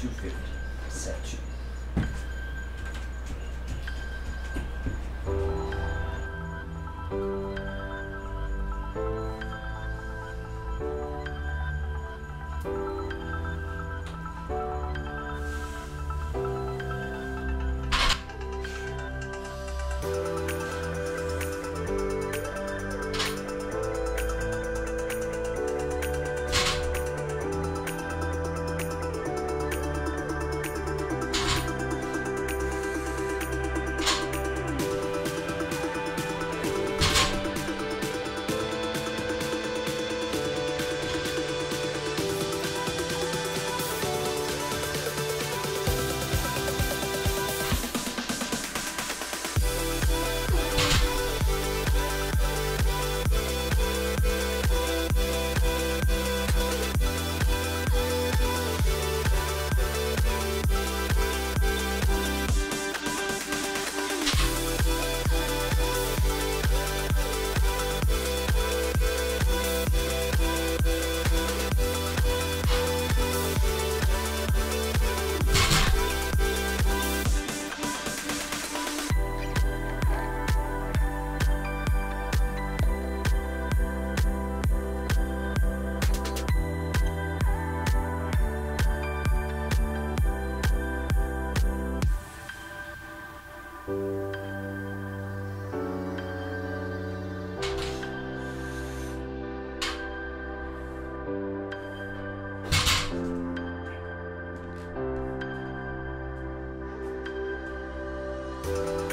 250, set two. Bye.